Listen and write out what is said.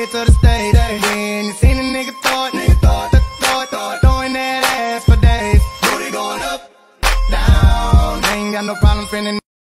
Straight to the stage. Then you seen a nigga thought, nigga thought, th thought, thought, throwing that ass for days. Booty going up, down. Ain't got no problem spending